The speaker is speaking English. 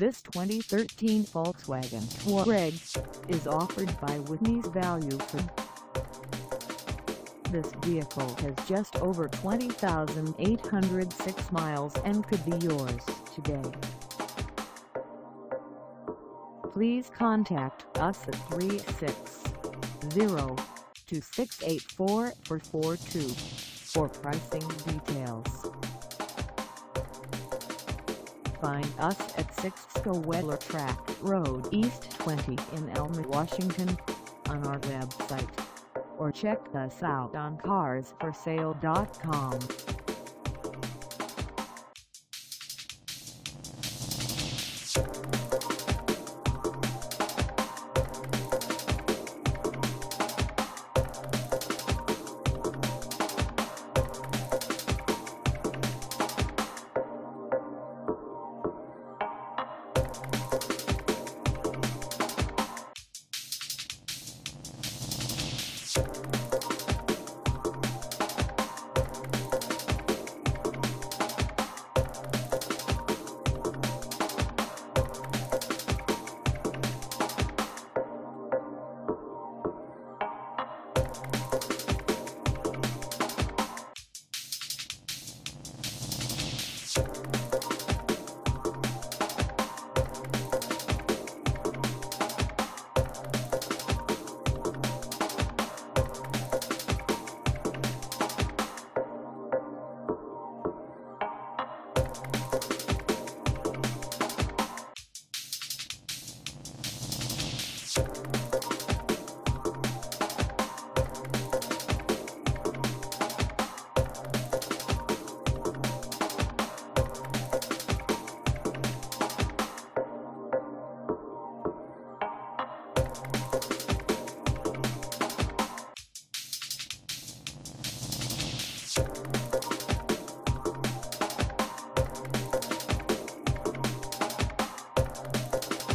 This 2013 Volkswagen Touareg is offered by Whitney's Value Ford. This vehicle has just over 20,806 miles and could be yours today. Please contact us at 360-268-4442 for pricing details. Find us at 6 Schouweler Tract Road East 20 in Elma, Washington on our website or check us out on carsforsale.com. Thank